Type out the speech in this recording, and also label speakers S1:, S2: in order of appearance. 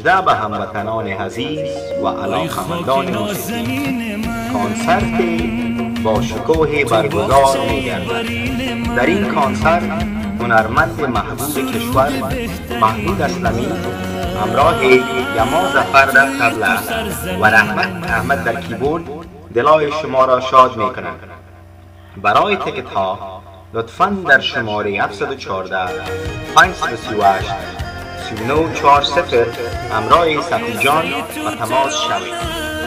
S1: مژده به هموطنان عزیز و علاقمندان موسیقی کنسرت با شکوه برگزار می در این کنسرت هنرمند محبوب کشور محمود اسلمی همراه یما زفر در تبله و رحمت احمد در کیبورد دلای شما را شاد می کنند برای تکت ها لطفا در شماره 714 538 3940 همراه سفی جان و تماس شوید.